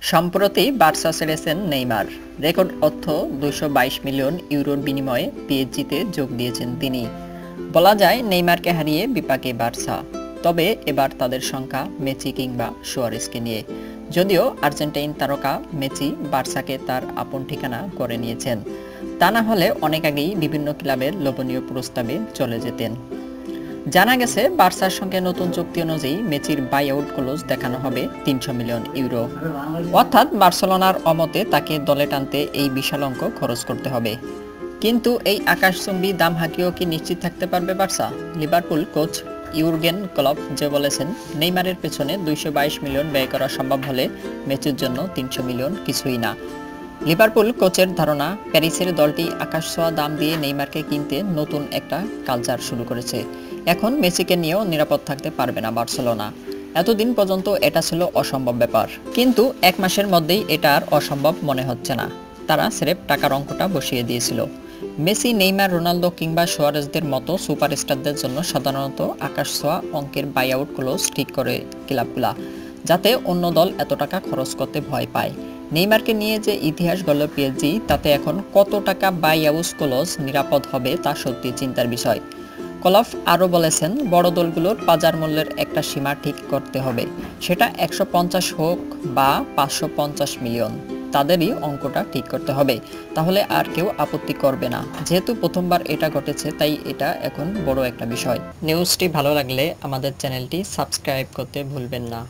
সম্প্রতি বার্সা ছেড়েছেন Neymar. Record অর্থ দুশো মিলিয়ন ইউরোর বিনিময়ে পিএইচজিতে যোগ দিয়েছেন তিনি। বলা যায়, নেইমারকে হারিয়ে বিপাকে বার্সা। তবে এবার তাদের সংখ্যা মেচি কিংবা সোয়ারেসকে নিয়ে। যদিও আর্জেন্টাইন তারকা মেচি বার্সাকে তার আপন ঠিকানা করে নিয়েছেন। তা না হলে অনেক আগেই বিভিন্ন ক্লাবের লোভনীয় প্রস্তাবে চলে যেতেন। জানা গেছে, বার্সার সঙ্গে নতুন চুক্তি অনুযায়ী মেচির বাই আউট ক্লোজ দেখানো হবে তিনশো মিলিয়ন ইউরো। অর্থাৎ বার্সেলোনার অমতে তাকে দলে টানতে এই বিশাল অঙ্ক খরচ করতে হবে। কিন্তু এই আকাশচুম্বী দাম হাঁকিয়েও কি নিশ্চিত থাকতে পারবে Barca? Liverpool coach Jurgen Klopp যে বলেছেন, নেইমারের পেছনে দুইশো বাইশ মিলিয়ন ব্যয় করা সম্ভব হলে ম্যাচের জন্য তিনশো মিলিয়ন কিছুই না। লিভারপুল কোচের ধারণা, প্যারিসের দলটি আকাশ ছোঁয়া দাম দিয়ে নেইমারকে কিনতে নতুন একটা কালচার শুরু করেছে। এখন মেসিকে নিয়েও নিরাপদ থাকতে পারবে না বার্সেলোনা। এতদিন পর্যন্ত এটা ছিল অসম্ভব ব্যাপার। কিন্তু এক মাসের মধ্যেই এটা আর অসম্ভব মনে হচ্ছে না। তারা স্রেফ টাকার অঙ্কটা বসিয়ে দিয়েছিল। মেসি, নেইমার, রোনালদো কিংবা সোয়ারেজদের মতো সুপারস্টারদের জন্য সাধারণত আকাশ ছোঁয়া অঙ্কের বাই আউট ক্লোজ ঠিক করে ক্লাবগুলা যাতে অন্য দল এত টাকা খরচ করতে ভয় পায়। নেইমারকে নিয়ে যে ইতিহাস গড়ল পিএসজি, তাতে এখন কত টাকা বাই আউস ক্লোজ নিরাপদ হবে তা সত্যি চিন্তার বিষয়। কলফ আরও বলেছেন, বড় দলগুলোর বাজার মূল্যের একটা সীমা ঠিক করতে হবে। সেটা একশো পঞ্চাশ হোক বা পাঁচশো পঞ্চাশ মিলিয়ন, তাদেরই অঙ্কটা ঠিক করতে হবে। তাহলে আর কেউ আপত্তি করবে না। যেহেতু প্রথমবার এটা ঘটেছে, তাই এটা এখন বড় একটা বিষয়। নিউজটি ভালো লাগলে আমাদের চ্যানেলটি সাবস্ক্রাইব করতে ভুলবেন না।